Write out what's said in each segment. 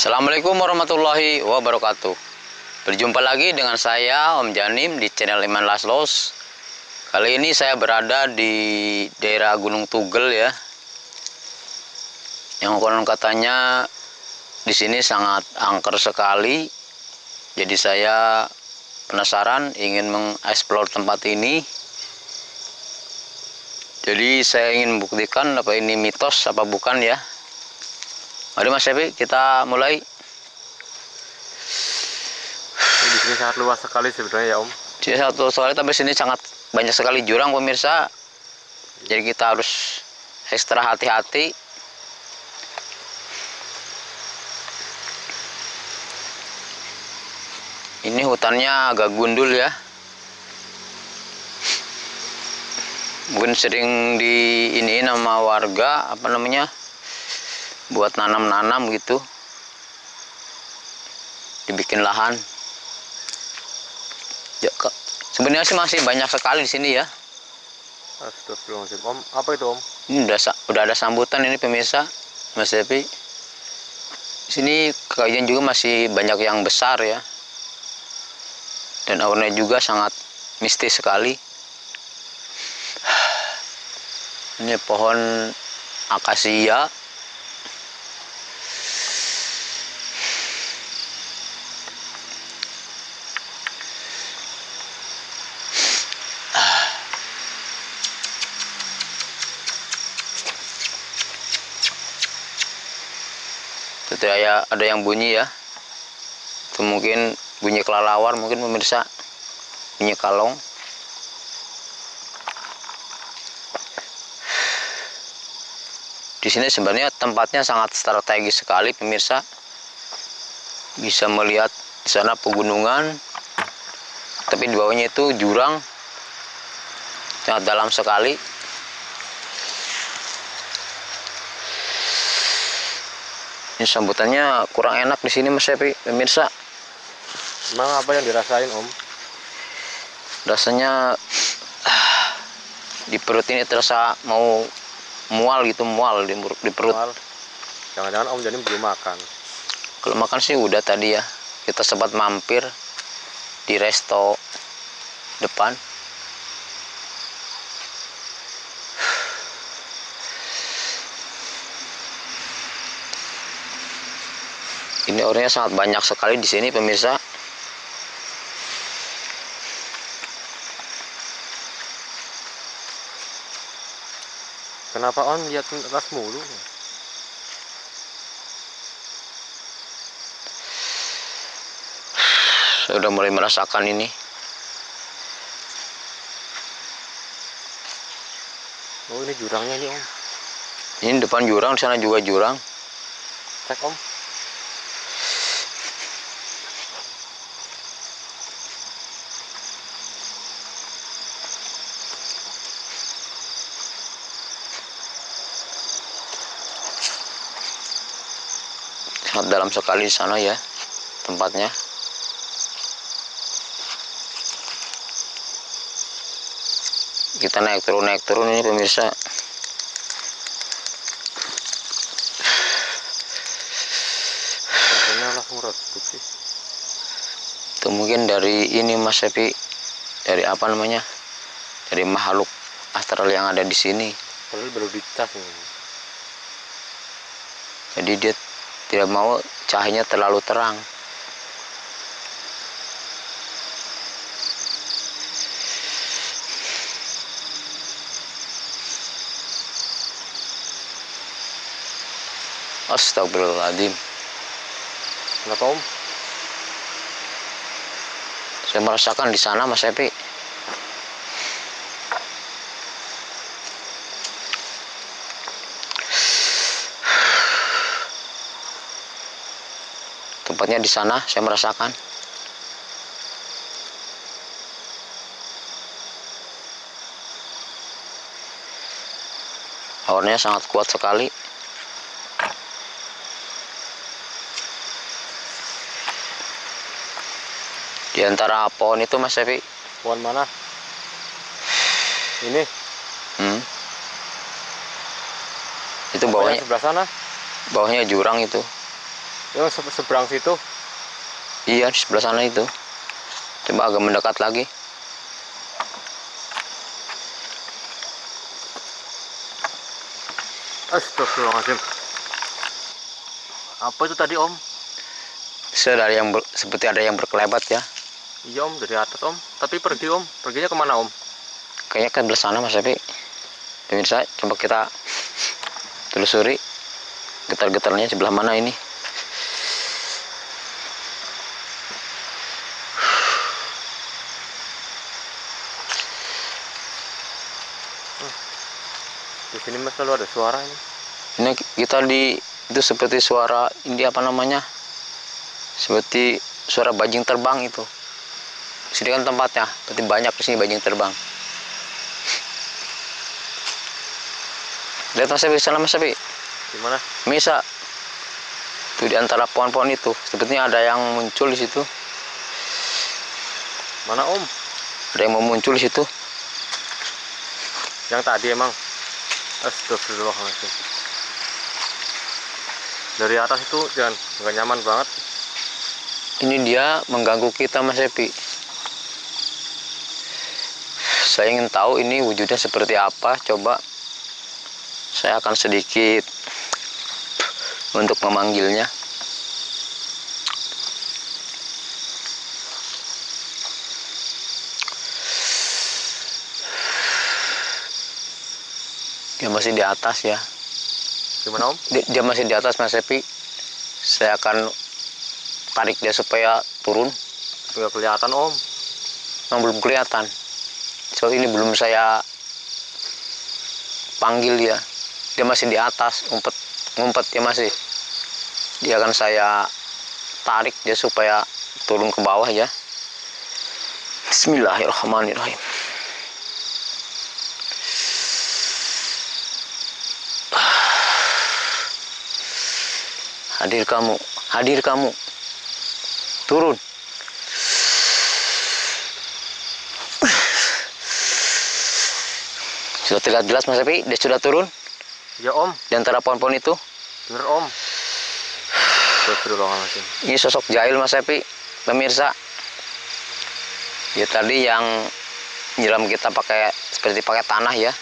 Assalamualaikum warahmatullahi wabarakatuh. Berjumpa lagi dengan saya Om Janim di channel Iman Laslos. Kali ini saya berada di daerah Gunung Tugel ya. Yang konon katanya di sini sangat angker sekali. Jadi saya penasaran ingin mengeksplor tempat ini. Jadi saya ingin membuktikan apa ini mitos apa bukan ya Mari Mas Epi, kita mulai. Di sini sangat luas sekali sebenarnya ya Om. Jadi satu soalnya tapi sini sangat banyak sekali jurang pemirsa. Jadi kita harus ekstra hati-hati. Ini hutannya agak gundul ya. Mungkin sering di ini nama warga apa namanya? Buat nanam-nanam gitu. Dibikin lahan. Ya kak sebenarnya sih masih banyak sekali di sini ya. Astagfirullahaladzim. Om, apa itu Om? ini udah udah ada sambutan ini pemirsa. Mas Devi. Sini kajian juga masih banyak yang besar ya. Dan auranya juga sangat mistis sekali. Ini pohon akasia ya ada yang bunyi ya. Itu mungkin bunyi kelalawar mungkin pemirsa. Bunyi kalong. Di sini sebenarnya tempatnya sangat strategis sekali pemirsa. Bisa melihat di sana pegunungan tapi di bawahnya itu jurang. Sangat dalam sekali ini sambutannya kurang enak di sini Mas Epi pemirsa Emang apa yang dirasain Om? rasanya ah, di perut ini terasa mau mual gitu mual di, perut- di perut. Jangan-jangan Om Janim belum makan. kalau makan sih udah tadi ya kita sempat mampir di resto depan ini orangnya sangat banyak sekali di sini pemirsa Kenapa Om lihat atas mulu? saya udah mulai merasakan ini Oh ini jurangnya nih Om. ini depan jurang di sana juga jurang Cek Om. Sangat dalam sekali di sana ya tempatnya. Kita naik turun naik turun ini pemirsa. Itu mungkin dari ini Mas Epi dari apa namanya? Dari makhluk astral yang ada di sini. Padahal baru dicas nih. jadi dia tidak mau cahayanya terlalu terang. Astagfirullahaladzim Kenapa Om? saya merasakan di sana Mas Epi tempatnya di sana saya merasakan auranya sangat kuat sekali di antara pohon itu Mas Evi Pohon mana? Ini. hmm. itu bawahnya sebelah sana? bawahnya jurang itu Yang se- seberang situ. Iya, di sebelah sana itu. Coba agak mendekat lagi. Astagfirullahaladzim. Apa itu tadi om? Bisa ada yang ber- seperti ada yang berkelebat ya. Iya om dari atas om. Tapi pergi om. Perginya ke mana om? Kayaknya kan belah sana Mas Epi. Pemirsa, coba kita telusuri getar-getarnya sebelah mana ini. Selalu ada suara ini. Ini kita di itu seperti suara ini apa namanya? Seperti suara bajing terbang itu. Sini kan tempatnya, berarti banyak di sini bajing terbang. Lihat Mas Epi, sana Mas Epi. Gimana? Bisa. Tuh di antara pohon-pohon itu, sepertinya ada yang muncul di situ. Mana om? Ada yang mau muncul di situ. Yang tadi emang. Astagfirullahaladzim. Dari atas itu jangan nggak nyaman banget. Ini dia mengganggu kita Mas Epi. Saya ingin tahu ini wujudnya seperti apa. Coba saya akan sedikit untuk memanggilnya. Dia masih di atas ya. Gimana om? Dia, dia masih di atas Mas Epi. Saya akan tarik dia supaya turun. Nggak kelihatan om. Memang belum kelihatan. So ini belum saya panggil dia. Dia masih di atas, ngumpet, ngumpet dia masih. Dia akan saya tarik dia supaya turun ke bawah ya. Bismillahirrahmanirrahim. Hadir kamu, hadir kamu. Turun. Sudah terlihat jelas Mas Epi, dia sudah turun Ya om. di antara pohon-pohon itu. Bener om. Ini sosok jahil Mas Epi, pemirsa. Ya tadi yang nyiram kita pakai seperti pakai tanah ya.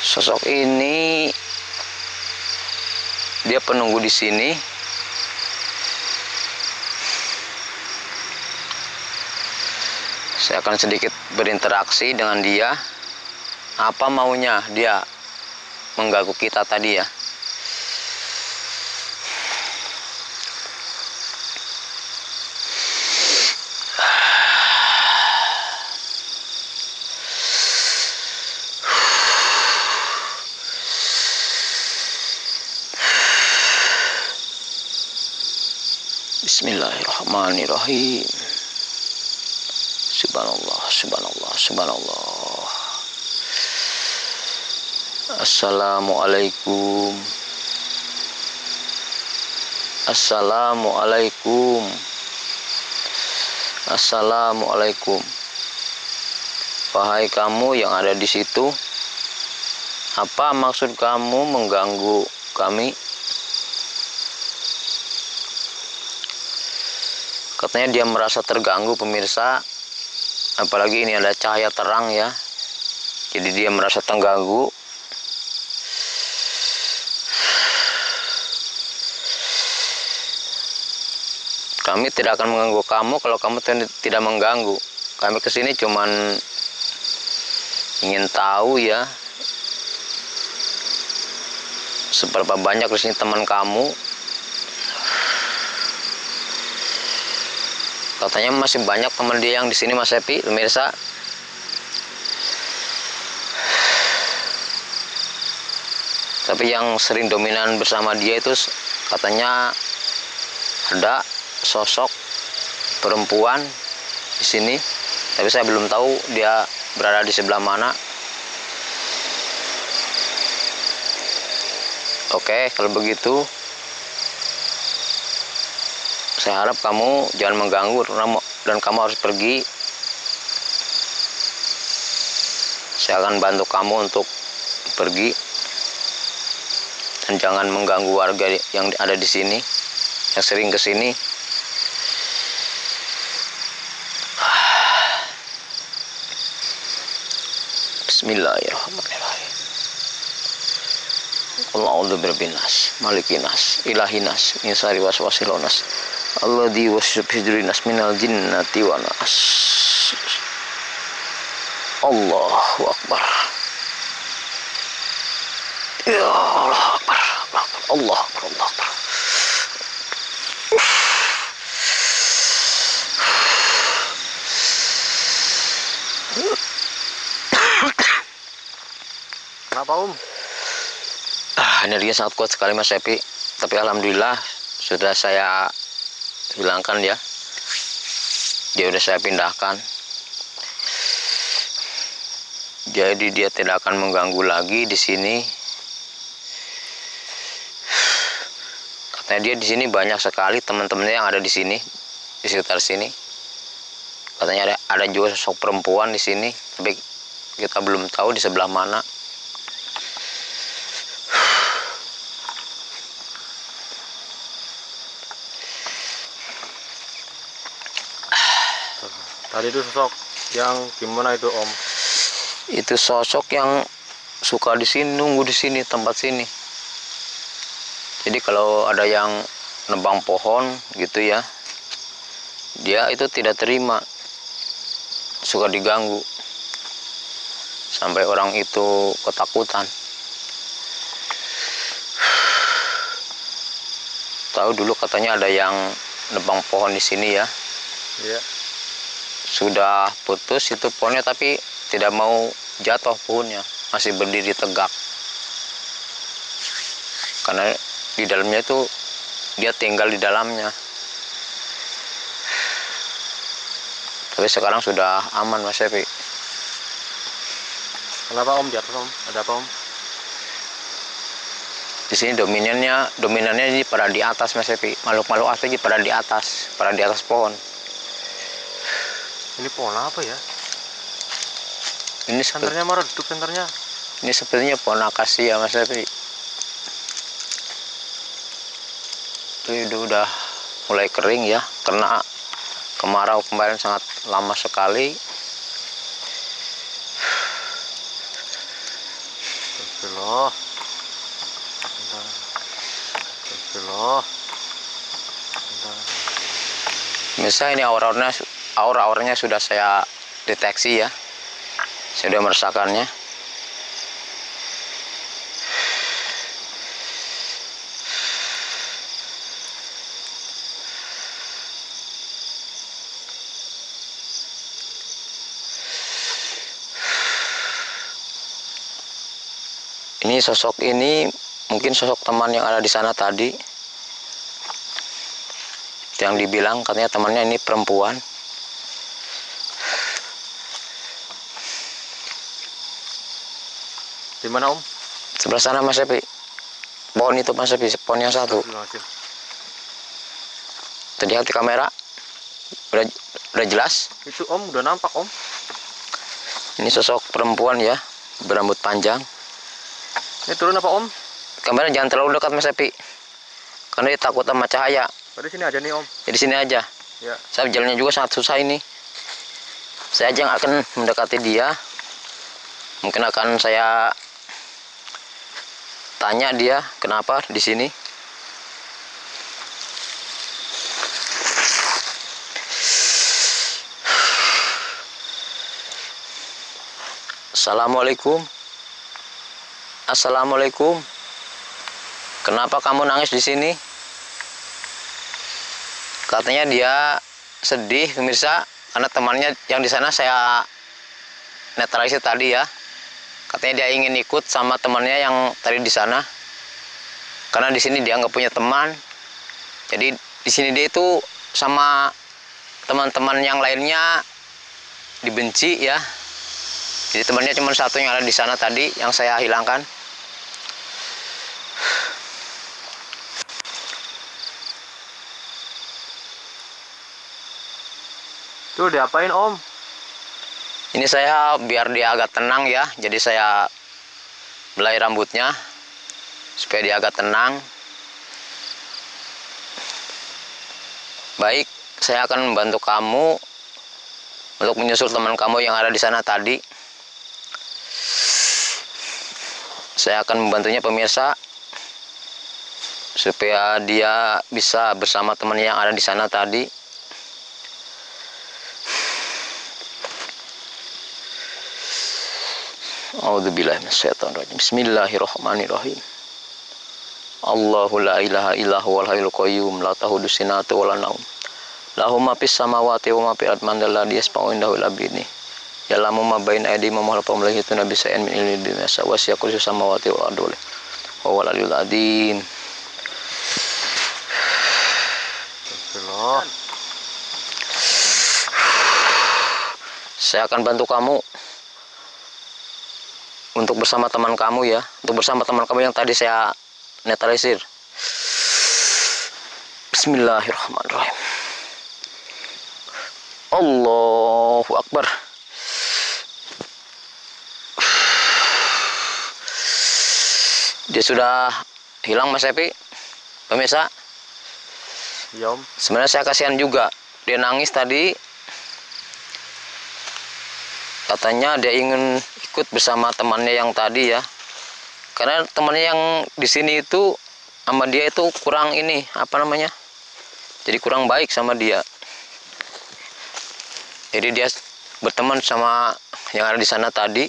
Sosok ini dia penunggu di sini. Saya akan sedikit berinteraksi dengan dia. Apa maunya dia mengganggu kita tadi ya? Bismillahirrahmanirrahim. Subhanallah, subhanallah, subhanallah. Assalamualaikum. Assalamualaikum. Assalamualaikum. Wahai kamu yang ada di situ, apa maksud kamu mengganggu kami? Katanya dia merasa terganggu pemirsa, apalagi ini ada cahaya terang ya. Jadi dia merasa terganggu. Kami tidak akan mengganggu kamu kalau kamu tidak mengganggu. Kami ke sini cuman ingin tahu ya seberapa banyak di sini teman kamu katanya masih banyak teman dia yang di sini Mas Epi pemirsa. Tapi yang sering dominan bersama dia itu katanya ada sosok perempuan di sini. Tapi saya belum tahu dia berada di sebelah mana. Oke kalau begitu saya harap kamu jangan mengganggu dan kamu harus pergi. Saya akan bantu kamu untuk pergi. Dan jangan mengganggu warga yang ada di sini yang sering ke sini. Bismillahirrahmanirrahim. Allahumma birabbin nas malikin nas ilahin nas min syarri waswasil waswasyu fi sudurin nas minal jinnati wan nas Allahu akbar Ya Allah akbar Allah akbar Allah akbar Kenapa om? Ah, energinya sangat kuat sekali Mas Epi. Tapi alhamdulillah sudah saya hilangkan ya. Dia udah saya pindahkan. Jadi dia tidak akan mengganggu lagi di sini. Katanya dia di sini banyak sekali teman-temannya yang ada di sini, di sekitar sini. Katanya ada ada juga sosok perempuan di sini, tapi kita belum tahu di sebelah mana. Tadi itu sosok yang gimana itu om? itu sosok yang suka di sini nunggu di sini tempat sini. Jadi kalau ada yang nebang pohon gitu ya dia itu tidak terima. Suka diganggu. Sampai orang itu ketakutan. Tahu dulu katanya ada yang nebang pohon di sini ya. Iya. Sudah putus itu pohonnya tapi tidak mau jatuh pohonnya. Masih berdiri tegak. Karena di dalamnya itu dia tinggal di dalamnya. Tapi sekarang sudah aman mas Epi Kenapa om? Atas om? Ada apa om? di sini dominannya dominannya ini pada di atas mas Epi makhluk-makhluk asli pada di atas pada di atas pohon Ini pohon apa ya? ini seperti, Senternya mau redup senternya. ini sepertinya pohon akasia mas Epi itu udah mulai kering ya karena kemarau kemarin sangat lama sekali Astagfirullah. Bentar. Astagfirullah. Bentar. misalnya ini aura-auranya aura-auranya sudah saya deteksi ya. Sudah merasakannya ini sosok ini mungkin sosok teman yang ada di sana tadi. Yang dibilang katanya temannya ini perempuan Di mana om? sebelah sana mas Epi pohon itu mas Epi pohon yang satu Astagfirullahaladzim. terlihat di kamera udah udah jelas Itu om udah nampak om. ini sosok perempuan ya berambut panjang Ini turun apa om? kamera jangan terlalu dekat mas Epi karena dia takut sama cahaya Tadi sini aja nih om. jadi sini aja Ya. saya jalannya juga sangat susah ini saya aja nggak akan mendekati dia mungkin akan saya tanya dia kenapa di sini? Assalamualaikum. Assalamualaikum. Kenapa kamu nangis di sini? katanya dia sedih pemirsa karena temannya yang di sana saya netralisir tadi ya katanya dia ingin ikut sama temannya yang tadi di sana. Karena di sini dia nggak punya teman. Jadi di sini dia itu sama teman-teman yang lainnya dibenci ya. Jadi temannya cuma satu yang ada di sana tadi yang saya hilangkan. Tuh diapain om? Ini saya biar dia agak tenang ya, jadi saya belai rambutnya. supaya dia agak tenang. Baik, saya akan membantu kamu untuk menyusul teman kamu yang ada di sana tadi. Saya akan membantunya pemirsa supaya dia bisa bersama teman yang ada di sana tadi. Bismillahirrahmanirrahim. Allahu la ilaha illa huwal hayyul qayyum la ta'khudhuhu sinatun wa la nawm. Lahu ma fis samawati wa ma fil ardi man dzalladzi yasma'u indahu illa bi'idznih. Ya'lamu ma baina aydihim wa ma khalfahum la yuhituna bi shay'in min ilmihi bima wasi'a kursiyyuhu samawati wal ardi wa huwal aliyyul adzim. Saya akan bantu kamu untuk bersama teman kamu ya, untuk bersama teman kamu yang tadi saya netralisir. Bismillahirrahmanirrahim. Allahu Akbar. Dia sudah hilang Mas Epi. Pemirsa, Iya om. sebenarnya saya kasihan juga. Dia nangis tadi. Katanya dia ingin ikut bersama temannya yang tadi ya. Karena temannya yang di sini itu sama dia itu kurang ini, apa namanya? Jadi kurang baik sama dia. Jadi dia berteman sama yang ada di sana tadi.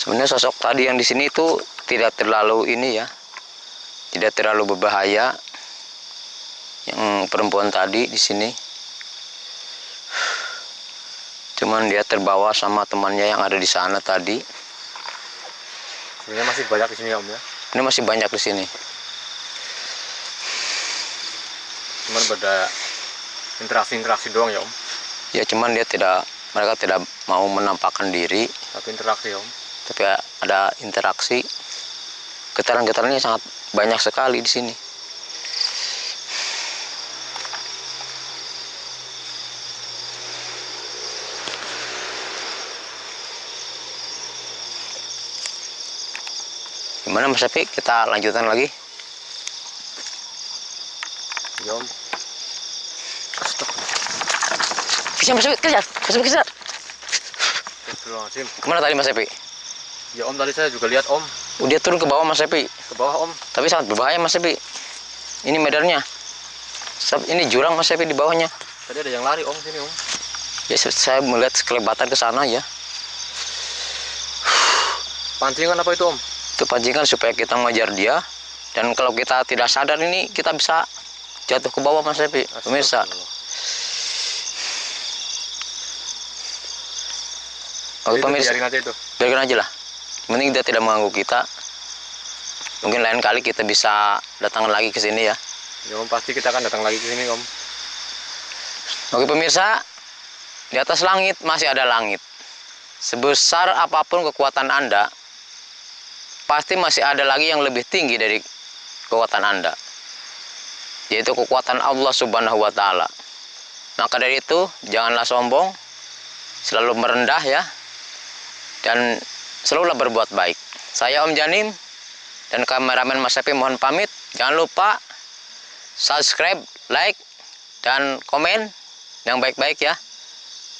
Sebenarnya sosok tadi yang di sini itu tidak terlalu ini ya, tidak terlalu berbahaya. Yang perempuan tadi di sini, cuman dia terbawa sama temannya yang ada di sana tadi. Sebenarnya masih banyak di sini om ya. Ini masih banyak di sini. Cuman pada interaksi-interaksi doang ya om. Ya cuman dia tidak, mereka tidak mau menampakkan diri, Tapi interaksi om. Tapi ada interaksi. Getaran-getarannya sangat banyak sekali di sini. Gimana Mas Epi? Kita lanjutkan lagi. Iya om. Kejar Mas Epi, kejar. Mas Epi, kejar. Ke mana tadi Mas Epi? Ya om tadi saya juga lihat om. Oh, dia turun ke bawah Mas Epi. Ke bawah om. Tapi sangat berbahaya Mas Epi. Ini medannya. Ini jurang Mas Epi di bawahnya. Tadi ada yang lari om sini om. Ya saya melihat sekelebatan ke sana ya. Pancingan apa itu om? Itu pancingan supaya kita mengejar dia. Dan kalau kita tidak sadar ini kita bisa jatuh ke bawah Mas Epi. Pemirsa. Oke pemirsa. biarin aja itu. Biarkan aja lah. Penting dia tidak mengganggu kita. Mungkin lain kali kita bisa datang lagi ke sini ya. Ya om pasti kita akan datang lagi ke sini om. Oke pemirsa, di atas langit masih ada langit. Sebesar apa pun kekuatan Anda, pasti masih ada lagi yang lebih tinggi dari kekuatan Anda. Yaitu kekuatan Allah Subhanahu wa taala. Maka dari itu, janganlah sombong, selalu merendah ya. Dan selalu berbuat baik. Saya Om Janim dan kameramen Mas Epi mohon pamit. Jangan lupa subscribe, like, dan komen yang baik-baik ya.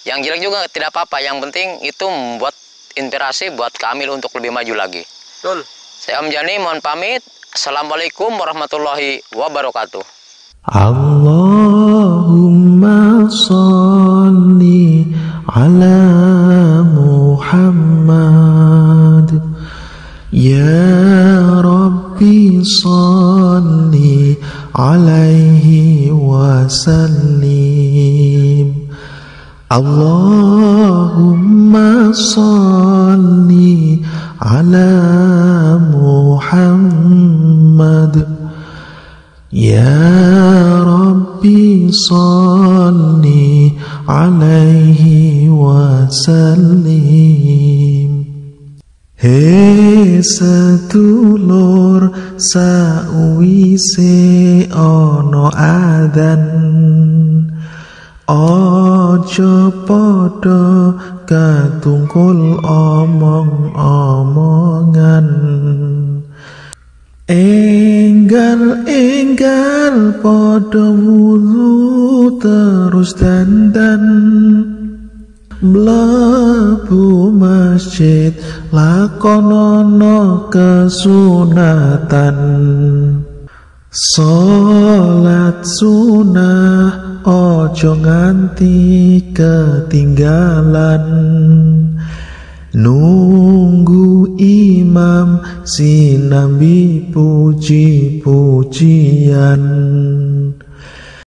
Yang jelek juga tidak apa-apa. Yang penting itu membuat inspirasi buat kami untuk lebih maju lagi. Betul. Saya Om Jani mohon pamit. Assalamualaikum warahmatullahi wabarakatuh. Allahumma salli ala يا ربي صل عليه وسلم. اللهم صل على محمد. يا ربي صل عليه وسلم. He setulur sawise ana adzan Ojo padha katungkul omong-omongan. Enggal-enggal padha wudu terus dandan. Mlebu masjid lakonono kesunatan. Salat sunah ojo nganti ketinggalan. Nunggu imam sinambi puji-pujian